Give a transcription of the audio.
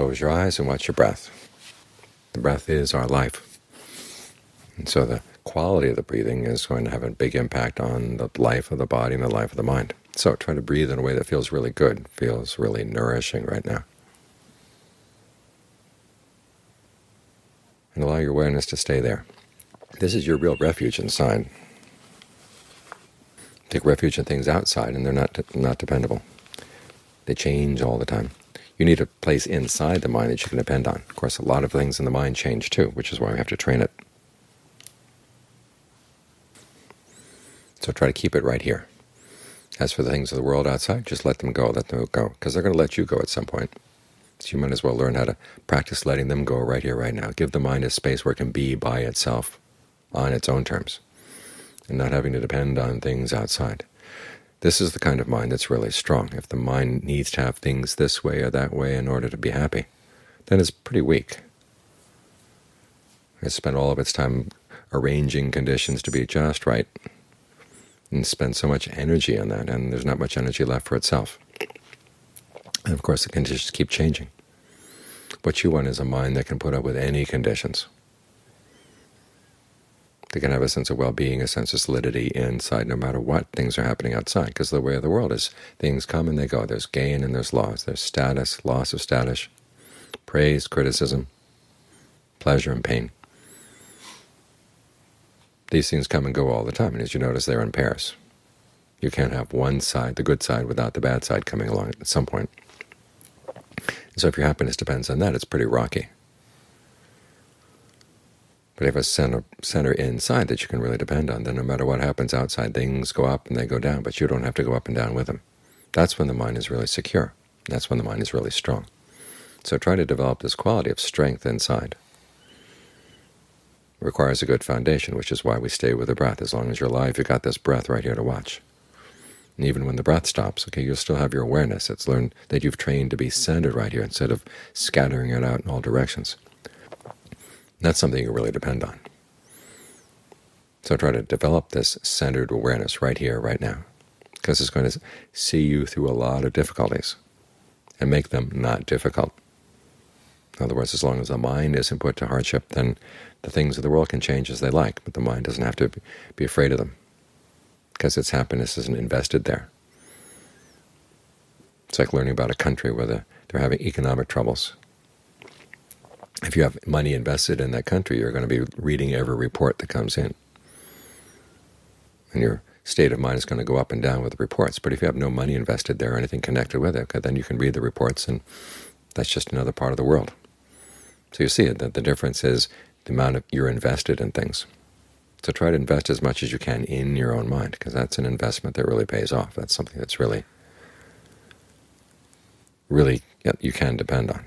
close your eyes and watch your breath. The breath is our life. And so the quality of the breathing is going to have a big impact on the life of the body and the life of the mind. So try to breathe in a way that feels really good, feels really nourishing right now. And allow your awareness to stay there. This is your real refuge inside. Take refuge in things outside, and they're not not dependable. They change all the time. You need a place inside the mind that you can depend on. Of course, a lot of things in the mind change too, which is why we have to train it. So try to keep it right here. As for the things of the world outside, just let them go, let them go, because they're going to let you go at some point. So you might as well learn how to practice letting them go right here, right now. Give the mind a space where it can be by itself on its own terms, and not having to depend on things outside. This is the kind of mind that's really strong. If the mind needs to have things this way or that way in order to be happy, then it's pretty weak. It spends all of its time arranging conditions to be just right, and spend so much energy on that, and there's not much energy left for itself. And of course the conditions keep changing. What you want is a mind that can put up with any conditions. They can have a sense of well-being, a sense of solidity inside no matter what things are happening outside, because the way of the world is things come and they go. There's gain and there's loss. There's status, loss of status, praise, criticism, pleasure and pain. These things come and go all the time, and as you notice, they're in pairs. You can't have one side, the good side, without the bad side coming along at some point. So if your happiness depends on that, it's pretty rocky. But if a center, center inside that you can really depend on, then no matter what happens outside, things go up and they go down, but you don't have to go up and down with them. That's when the mind is really secure. That's when the mind is really strong. So try to develop this quality of strength inside requires a good foundation, which is why we stay with the breath. As long as you're alive, you've got this breath right here to watch. And even when the breath stops, okay, you'll still have your awareness. It's learned that you've trained to be centered right here instead of scattering it out in all directions. That's something you really depend on. So try to develop this centered awareness right here, right now, because it's going to see you through a lot of difficulties and make them not difficult. In other words, as long as the mind isn't put to hardship, then the things of the world can change as they like, but the mind doesn't have to be afraid of them because its happiness isn't invested there. It's like learning about a country where they're having economic troubles. If you have money invested in that country, you're going to be reading every report that comes in. And your state of mind is going to go up and down with the reports. But if you have no money invested there or anything connected with it, then you can read the reports, and that's just another part of the world. So you see it, that the difference is the amount of you're invested in things. So try to invest as much as you can in your own mind, because that's an investment that really pays off. That's something that's really, really you can depend on.